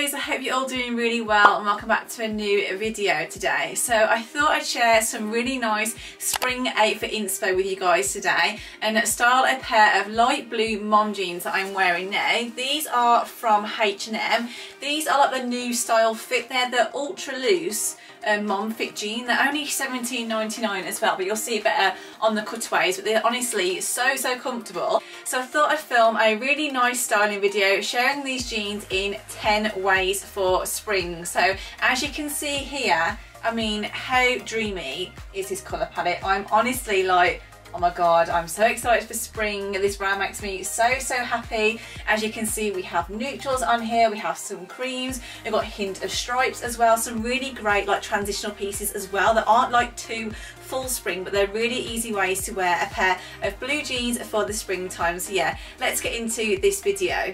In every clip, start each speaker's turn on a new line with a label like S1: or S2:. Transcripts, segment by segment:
S1: guys, I hope you're all doing really well and welcome back to a new video today. So I thought I'd share some really nice spring outfit inspo with you guys today and style a pair of light blue mom jeans that I'm wearing now. These are from H&M. These are like the new style fit, they're the ultra loose um, mom fit jean. They're only $17.99 as well, but you'll see it better on the cutaways, but they're honestly so, so comfortable. So I thought I'd film a really nice styling video sharing these jeans in 10 ways for spring. So as you can see here, I mean, how dreamy is this colour palette? I'm honestly like Oh my god, I'm so excited for spring. This brand makes me so, so happy. As you can see, we have neutrals on here, we have some creams, we've got hint of stripes as well, some really great like transitional pieces as well that aren't like too full spring, but they're really easy ways to wear a pair of blue jeans for the springtime. So yeah, let's get into this video.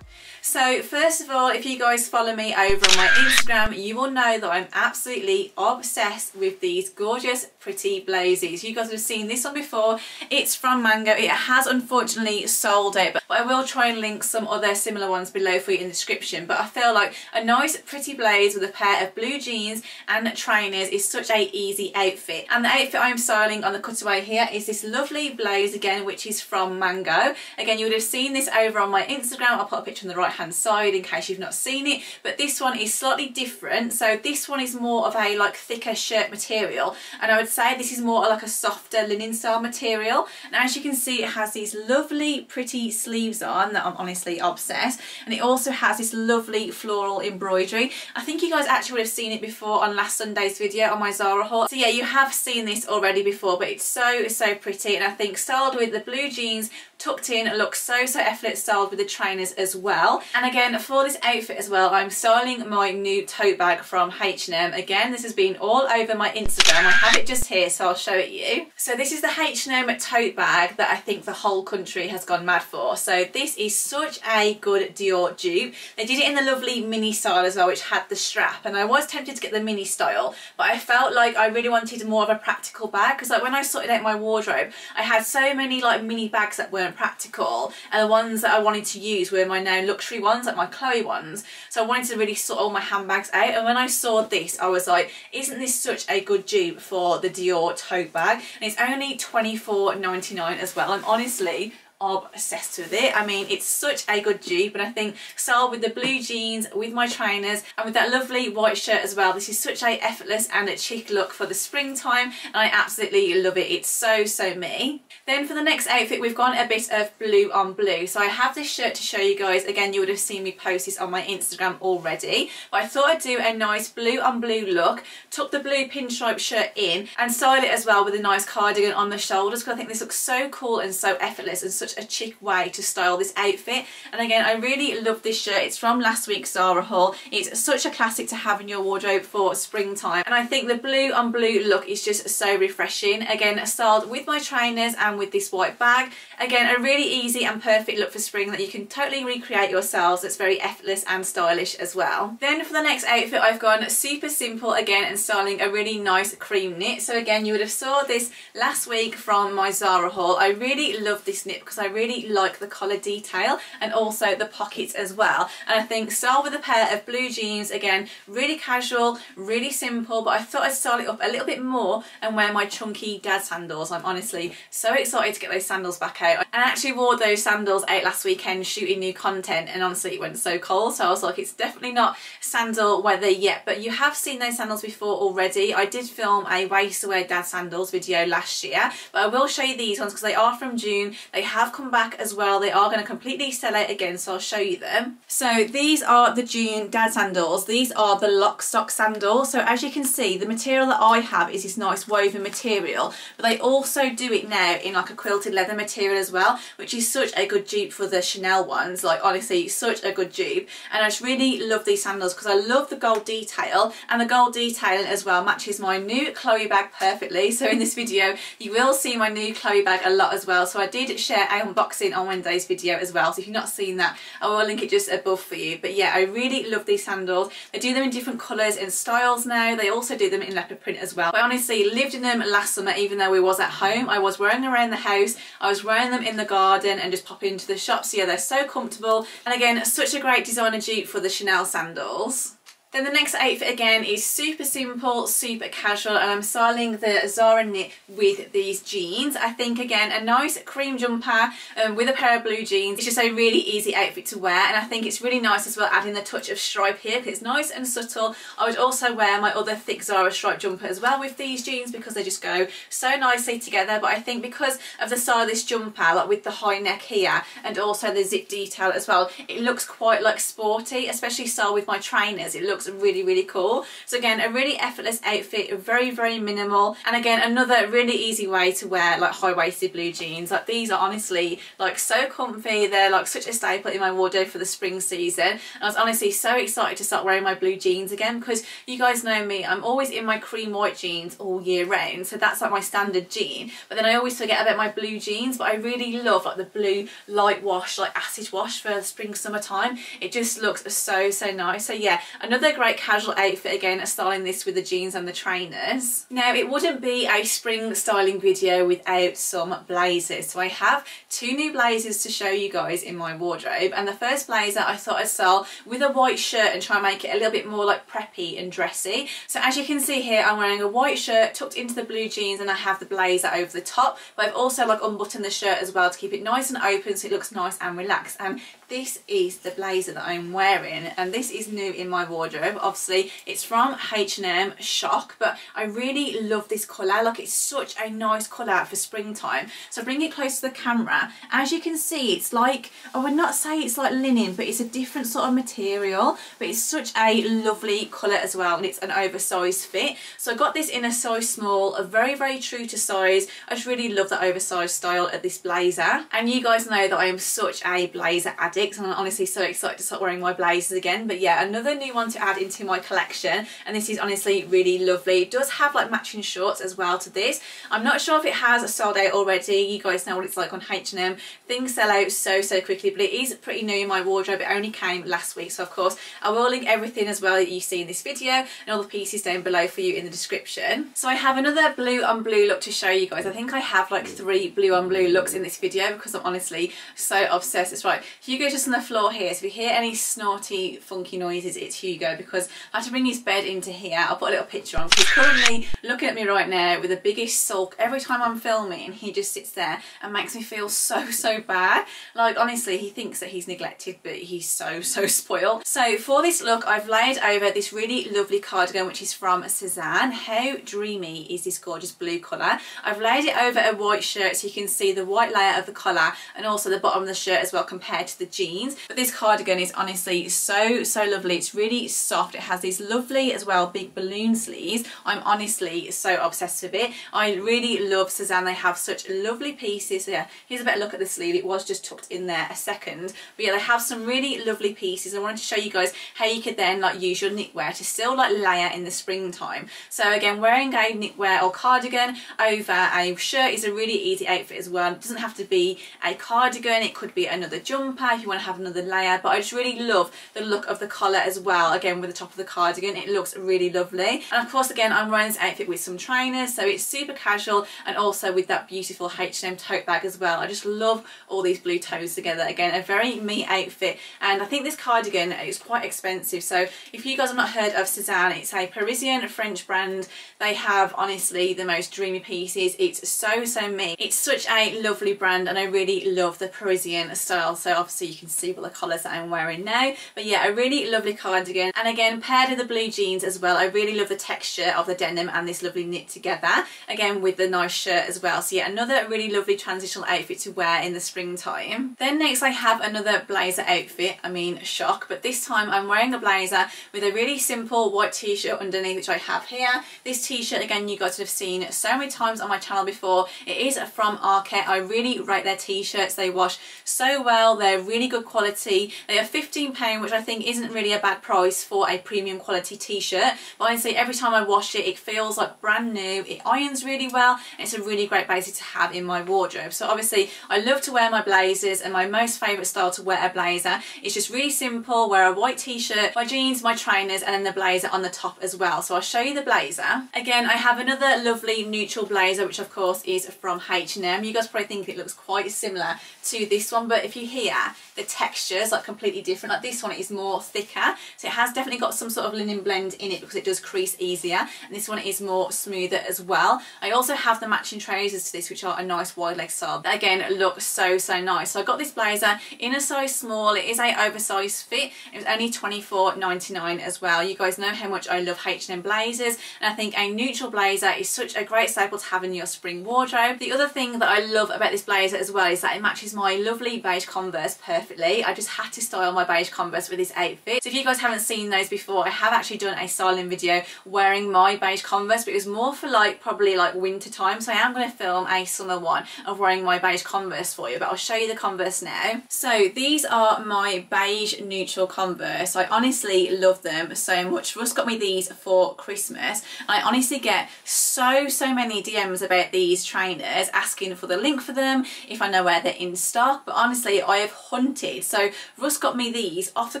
S1: So first of all, if you guys follow me over on my Instagram, you will know that I'm absolutely obsessed with these gorgeous, pretty blazers. You guys have seen this one before. It's from Mango. It has unfortunately sold out, but I will try and link some other similar ones below for you in the description. But I feel like a nice, pretty blaze with a pair of blue jeans and trainers is such a easy outfit. And the outfit I'm styling on the cutaway here is this lovely blaze again, which is from Mango. Again, you would have seen this over on my Instagram. I'll put a picture on the right hand side in case you've not seen it but this one is slightly different. So this one is more of a like thicker shirt material and I would say this is more like a softer linen style material. And as you can see it has these lovely pretty sleeves on that I'm honestly obsessed and it also has this lovely floral embroidery. I think you guys actually would have seen it before on last Sunday's video on my Zara haul. So yeah you have seen this already before but it's so so pretty and I think styled with the blue jeans tucked in looks so so effortless styled with the trainers as well and again for this outfit as well I'm styling my new tote bag from H&M. Again this has been all over my Instagram. I have it just here so I'll show it you. So this is the H&M tote bag that I think the whole country has gone mad for. So this is such a good Dior dupe. They did it in the lovely mini style as well which had the strap. And I was tempted to get the mini style but I felt like I really wanted more of a practical bag because like when I sorted out my wardrobe I had so many like mini bags that weren't practical and the ones that I wanted to use were my now luxury ones like my Chloe ones. So I wanted to really sort all my handbags out. And when I saw this I was like isn't this such a good dupe for the Dior tote bag? And it's only 24.99 as well. I'm honestly obsessed with it. I mean, it's such a good dupe and I think styled with the blue jeans, with my trainers and with that lovely white shirt as well. This is such a effortless and a chic look for the springtime and I absolutely love it. It's so, so me. Then for the next outfit, we've gone a bit of blue on blue. So I have this shirt to show you guys. Again, you would have seen me post this on my Instagram already. But I thought I'd do a nice blue on blue look, tuck the blue pinstripe shirt in and style it as well with a nice cardigan on the shoulders because I think this looks so cool and so effortless and such such a chic way to style this outfit. And again I really love this shirt. It's from last week's Zara haul it's such a classic to have in your wardrobe for springtime. And I think the blue on blue look is just so refreshing. Again styled with my trainers and with this white bag. Again a really easy and perfect look for spring that you can totally recreate yourselves. It's very effortless and stylish as well. Then for the next outfit I've gone super simple again and styling a really nice cream knit. So again you would have saw this last week from my Zara haul I really love this knit because because I really like the collar detail and also the pockets as well. And I think style with a pair of blue jeans, again, really casual, really simple, but I thought I'd style it up a little bit more and wear my chunky dad sandals. I'm honestly so excited to get those sandals back out. I actually wore those sandals out last weekend shooting new content and honestly it went so cold. So I was like, it's definitely not sandal weather yet, but you have seen those sandals before already. I did film a waist to wear dad sandals video last year, but I will show you these ones because they are from Dune. They have have come back as well. They are going to completely sell out again, so I'll show you them. So these are the Dune dad sandals. These are the lock stock sandals. So as you can see, the material that I have is this nice woven material, but they also do it now in like a quilted leather material as well, which is such a good dupe for the Chanel ones. Like honestly, such a good dupe. And I just really love these sandals because I love the gold detail and the gold detailing as well matches my new Chloe bag perfectly. So in this video, you will see my new Chloe bag a lot as well. So I did share unboxing on Wednesday's video as well. So if you've not seen that, I will link it just above for you. But yeah, I really love these sandals. They do them in different colours and styles now. They also do them in leopard print as well. I honestly lived in them last summer, even though we was at home. I was wearing around the house. I was wearing them in the garden and just popping into the shop. So yeah, they're so comfortable. And again, such a great designer dupe for the Chanel sandals. Then the next outfit again is super simple, super casual and I'm styling the Zara knit with these jeans. I think again a nice cream jumper um, with a pair of blue jeans. It's just a really easy outfit to wear and I think it's really nice as well adding the touch of stripe here because it's nice and subtle. I would also wear my other thick Zara stripe jumper as well with these jeans because they just go so nicely together but I think because of the style of this jumper like with the high neck here and also the zip detail as well it looks quite like sporty especially style with my trainers. It looks looks really, really cool. So again, a really effortless outfit, very, very minimal. And again, another really easy way to wear like high-waisted blue jeans. Like these are honestly like so comfy. They're like such a staple in my wardrobe for the spring season. And I was honestly so excited to start wearing my blue jeans again because you guys know me, I'm always in my cream white jeans all year round. So that's like my standard jean. But then I always forget about my blue jeans. But I really love like the blue light wash, like acid wash for spring, summertime. It just looks so, so nice. So yeah, another Another great casual outfit again, styling this with the jeans and the trainers. Now it wouldn't be a spring styling video without some blazers. So I have two new blazers to show you guys in my wardrobe and the first blazer I thought I'd style with a white shirt and try and make it a little bit more like preppy and dressy. So as you can see here I'm wearing a white shirt tucked into the blue jeans and I have the blazer over the top but I've also like unbuttoned the shirt as well to keep it nice and open so it looks nice and relaxed and this is the blazer that I'm wearing and this is new in my wardrobe obviously it's from H&M Shock but I really love this colour. Like it's such a nice colour for springtime. So bring it close to the camera. As you can see it's like I would not say it's like linen but it's a different sort of material but it's such a lovely colour as well and it's an oversized fit. So I got this in a size small a very very true to size. I just really love the oversized style of this blazer. And you guys know that I am such a blazer addict and I'm honestly so excited to start wearing my blazers again. But yeah another new one to add into my collection. And this is honestly really lovely. It does have like matching shorts as well to this. I'm not sure if it has sold out already. You guys know what it's like on H&M things sell out so so quickly but it is pretty new in my wardrobe. It only came last week so of course I will link everything as well that you see in this video and all the pieces down below for you in the description. So I have another blue on blue look to show you guys. I think I have like three blue on blue looks in this video because I'm honestly so obsessed. It's right Hugo just on the floor here. So if you hear any snorty, funky noises, it's Hugo because I have to bring his bed into here. I'll put a little picture on. He's currently looking at me right now with the biggest sulk every time I'm filming. He just sits there and makes me feel so, so bad. Like, honestly, he thinks that he's neglected, but he's so, so spoiled. So for this look, I've laid over this really lovely cardigan, which is from Sézane. How dreamy is this gorgeous blue colour? I've laid it over a white shirt so you can see the white layer of the collar and also the bottom of the shirt as well compared to the jeans but this cardigan is honestly so so lovely it's really soft. It has these lovely as well big balloon sleeves. I'm honestly so obsessed with it. I really love Sézane. they have such lovely pieces yeah here's a better look at the sleeve. It was just tucked in there a second. But yeah they have some really lovely pieces. I wanted to show you guys how you could then like use your knitwear to still like layer in the springtime. So again wearing a knitwear or cardigan over a shirt is a really easy outfit as well. It doesn't have to be a cardigan. It could be another jumper if you want to have another layer. But I just really love the look of the collar as well. Again with the top of the cardigan. It looks really lovely. And of course again I'm wearing this outfit with some trainers so it's super casual and also with that beautiful H&M tote bag as well. I just love all these blue toes together. Again a very me outfit. And I think this cardigan is quite expensive. So if you guys have not heard of Sézane it's a Parisian French brand. They have honestly the most dreamy pieces. It's so so me. It's such a lovely brand and I really love the Parisian style. So obviously you can see what the colours that I'm wearing now. But yeah, a really lovely cardigan. And again, paired with the blue jeans as well. I really love the texture of the denim and this lovely knit together. Again, with the nice shirt as well. So yeah, another really lovely transitional outfit to wear in the springtime. Then next I have another blazer outfit. I mean, shock. But this time I'm wearing a blazer with a really simple white t-shirt underneath, which I have here. This t-shirt, again, you guys have seen so many times on my channel before. It is from Arket. I really rate their t-shirts. They wash so well. They're really good quality. They are £15 which I think isn't really a bad price for a premium quality t-shirt but honestly every time I wash it it feels like brand new it irons really well and it's a really great basic to have in my wardrobe. So obviously I love to wear my blazers and my most favourite style to wear a blazer is just really simple wear a white t-shirt my jeans my trainers and then the blazer on the top as well. So I'll show you the blazer. Again I have another lovely neutral blazer which of course is from H&M you guys probably think it looks quite similar to this one but if you hear the textures like completely different like this one is more thicker. So it has definitely got some sort of linen blend in it because it does crease easier and this one is more smoother as well. I also have the matching trousers to this which are a nice wide leg style. That again look so so nice. So I got this blazer in a size small. It is a oversized fit. It was only 24.99 as well. You guys know how much I love H&M blazers and I think a neutral blazer is such a great staple to have in your spring wardrobe. The other thing that I love about this blazer as well is that it matches my lovely beige converse perfectly. I just had to style my beige converse with this outfit so if you guys haven't seen those before I have actually done a styling video wearing my beige converse but it was more for like probably like winter time so I am going to film a summer one of wearing my beige converse for you but I'll show you the converse now. So these are my beige neutral converse I honestly love them so much. Russ got me these for Christmas. I honestly get so so many DMs about these trainers asking for the link for them if I know where they're in stock but honestly I have hunted. So Russ got me these off the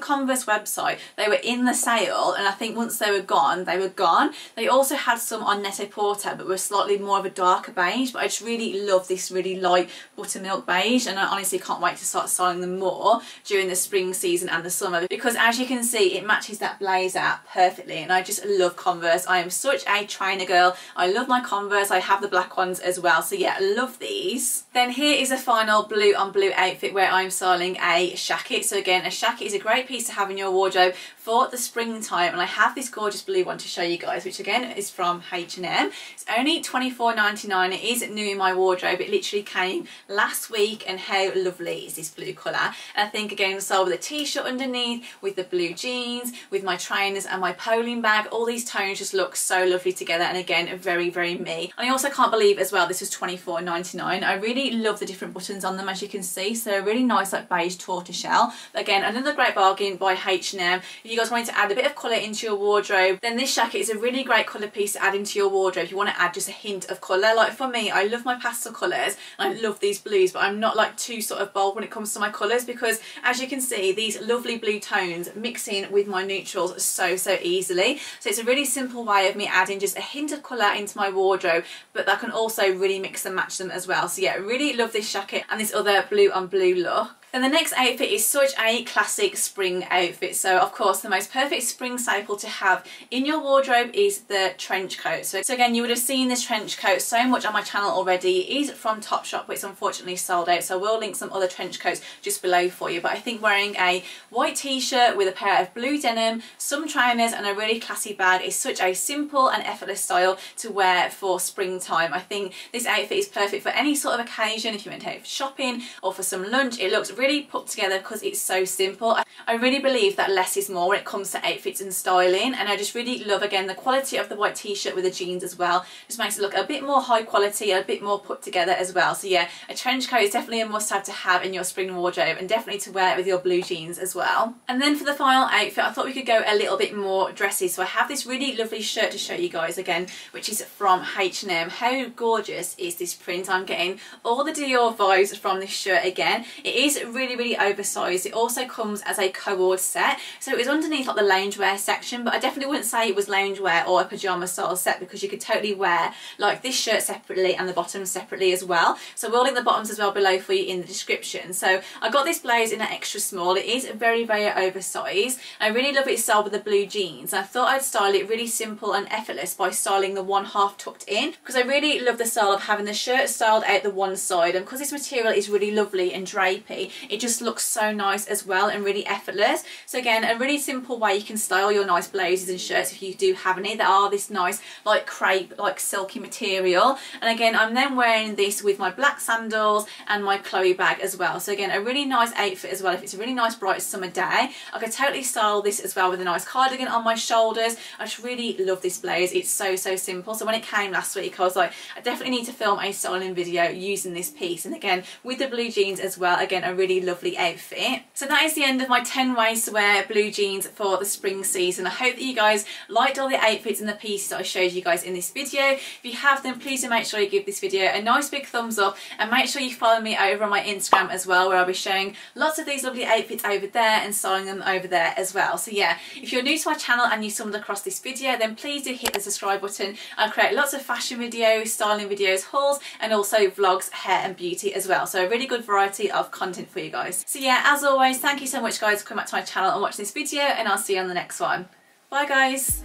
S1: Converse website. They were in the sale and I think once they were gone they were gone. They also had some on Net-a-Porter but were slightly more of a darker beige but I just really love this really light buttermilk beige and I honestly can't wait to start styling them more during the spring season and the summer because as you can see it matches that blazer perfectly and I just love Converse. I am such a trainer girl. I love my Converse. I have the black ones as well. So yeah I love these. Then here is a final blue on blue outfit where I'm styling a shacket. So again a shacket is a great piece to have in your wardrobe for the springtime and I have this gorgeous blue one to show you guys which again is from H&M it's only $24.99 it is new in my wardrobe. It literally came last week and how lovely is this blue colour? And I think again so with a t-shirt underneath with the blue jeans with my trainers and my poling bag all these tones just look so lovely together and again very very me. And I also can't believe as well this was $24.99 I really love the different buttons on them as you can see. So really nice like beige tortoiseshell. But again another great bargain by H&M if you guys wanted to add a bit of colour into your wardrobe. Then this jacket is a really great colour piece to add into your wardrobe you want to add just a hint of colour. Like for me I love my pastel colours I love these blues but I'm not like too sort of bold when it comes to my colours because as you can see these lovely blue tones mix in with my neutrals so so easily. So it's a really simple way of me adding just a hint of colour into my wardrobe but that can also really mix and match them as well. So yeah really love this jacket and this other blue on blue look then the next outfit is such a classic spring outfit. So of course the most perfect spring staple to have in your wardrobe is the trench coat. So, so again you would have seen this trench coat so much on my channel already. It is from Topshop it's unfortunately sold out so I will link some other trench coats just below for you. But I think wearing a white t-shirt with a pair of blue denim, some trainers and a really classy bag is such a simple and effortless style to wear for springtime. I think this outfit is perfect for any sort of occasion if you went out for shopping or for some lunch. It looks really put together because it's so simple. I, really believe that less is more when it comes to outfits and styling and I just really love again the quality of the white t-shirt with the jeans as well. Just makes it look a bit more high quality a bit more put together as well. So yeah, a trench coat is definitely a must have to have in your spring wardrobe and definitely to wear it with your blue jeans as well. And then for the final outfit, I thought we could go a little bit more dressy. So I have this really lovely shirt to show you guys again, which is from H&M. How gorgeous is this print? I'm getting all the Dior vibes from this shirt again. It is really, really oversized. It also comes as a co-ord set. So it was underneath like the loungewear section, but I definitely wouldn't say it was loungewear or a pyjama style set because you could totally wear like this shirt separately and the bottoms separately as well. So we'll link the bottoms as well below for you in the description. So I got this blaze in an extra small. It is very, very oversized. I really love it style with the blue jeans. I thought I'd style it really simple and effortless by styling the one half tucked in because I really love the style of having the shirt styled out the one side and because this material is really lovely and drapey, it just looks so nice as well and really effortless. So again, a really simple way you can style your nice blazers and shirts if you do have any that are this nice like crepe, like silky material. And again, I'm then wearing this with my black sandals and my Chloe bag as well. So again, a really nice outfit as well. If it's a really nice bright summer day, I could totally style this as well with a nice cardigan on my shoulders. I just really love this blaze. It's so, so simple. So when it came last week, I was like, I definitely need to film a styling video using this piece. And again, with the blue jeans as well, again, a really really lovely outfit. So that is the end of my 10 ways to wear blue jeans for the spring season. I hope that you guys liked all the outfits and the pieces that I showed you guys in this video. If you have then please do make sure you give this video a nice big thumbs up and make sure you follow me over on my Instagram as well where I'll be showing lots of these lovely outfits over there and styling them over there as well. So yeah, if you're new to my channel and you stumbled across this video then please do hit the subscribe button. I create lots of fashion videos, styling videos, hauls and also vlogs, hair and beauty as well. So a really good variety of content for you guys. So yeah, as always, thank you so much guys for coming back to my channel and watching this video and I'll see you on the next one. Bye guys!